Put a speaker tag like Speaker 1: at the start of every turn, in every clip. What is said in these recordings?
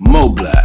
Speaker 1: Mo Black.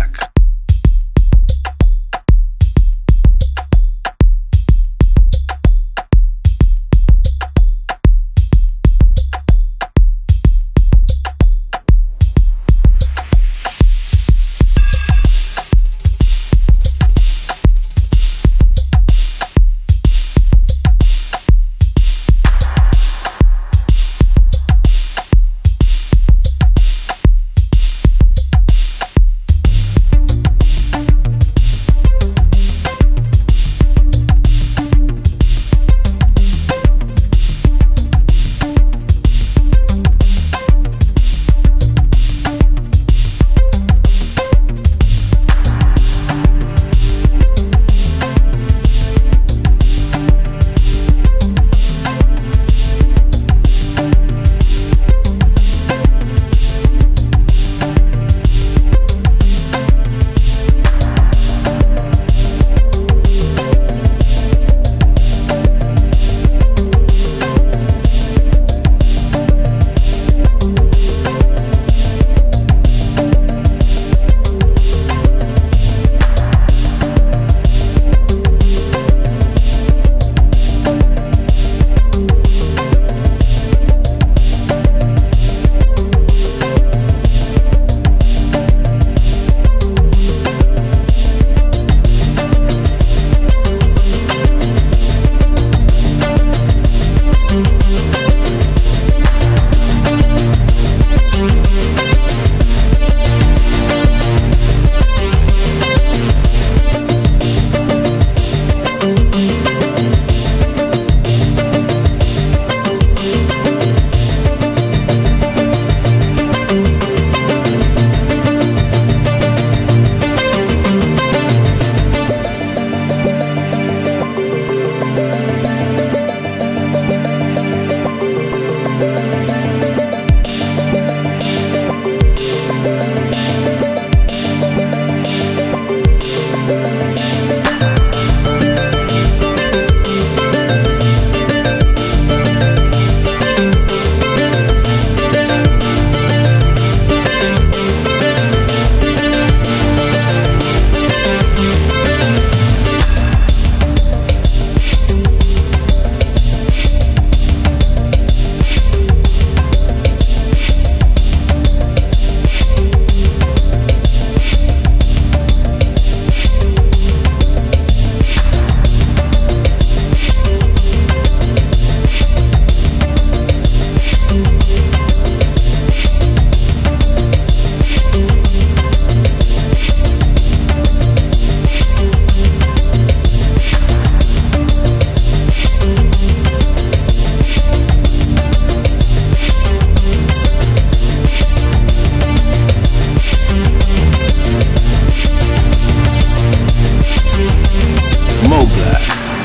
Speaker 1: Mogler.